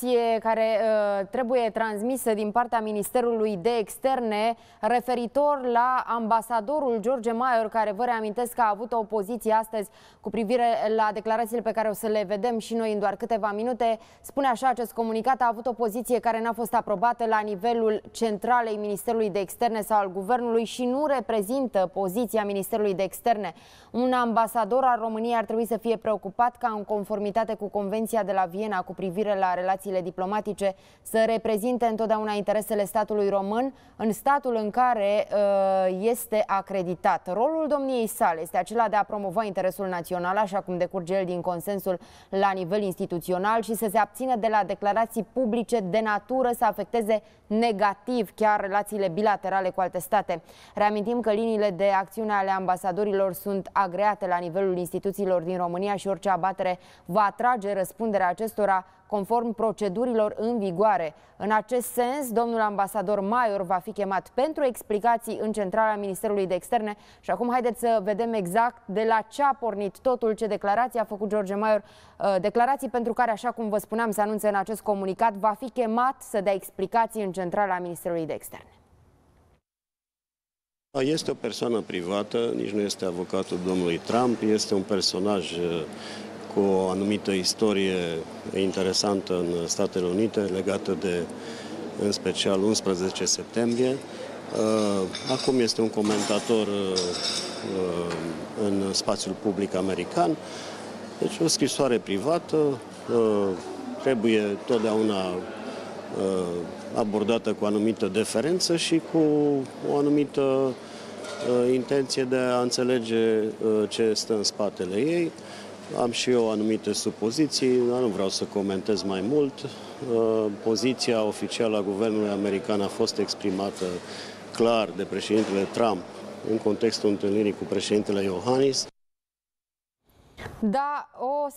declarație care uh, trebuie transmisă din partea Ministerului de Externe referitor la ambasadorul George Maior, care vă reamintesc că a avut o poziție astăzi cu privire la declarațiile pe care o să le vedem și noi în doar câteva minute. Spune așa acest comunicat, a avut o poziție care n-a fost aprobată la nivelul centralei Ministerului de Externe sau al Guvernului și nu reprezintă poziția Ministerului de Externe. Un ambasador al României ar trebui să fie preocupat ca în conformitate cu Convenția de la Viena cu privire la relațiile diplomatice să reprezinte întotdeauna interesele statului român în statul în care uh, este acreditat. Rolul domniei sale este acela de a promova interesul național, așa cum decurge el din consensul la nivel instituțional și să se abțină de la declarații publice de natură să afecteze negativ chiar relațiile bilaterale cu alte state. Reamintim că liniile de acțiune ale ambasadorilor sunt agreate la nivelul instituțiilor din România și orice abatere va atrage răspunderea acestora conform procedurilor în vigoare. În acest sens, domnul ambasador Maior va fi chemat pentru explicații în centrala Ministerului de Externe și acum haideți să vedem exact de la ce a pornit totul, ce declarații a făcut George Maior, uh, declarații pentru care, așa cum vă spuneam, se anunță în acest comunicat, va fi chemat să dea explicații în centrala Ministerului de Externe. Este o persoană privată, nici nu este avocatul domnului Trump, este un personaj uh, cu o anumită istorie interesantă în Statele Unite, legată de, în special, 11 septembrie. Uh, acum este un comentator uh, în spațiul public american. Deci o scrisoare privată trebuie totdeauna abordată cu o anumită deferență și cu o anumită intenție de a înțelege ce este în spatele ei. Am și eu anumite supoziții, dar nu vreau să comentez mai mult. Uh, poziția oficială a guvernului american a fost exprimată clar de președintele Trump în contextul întâlnirii cu președintele Iohannis. Da, o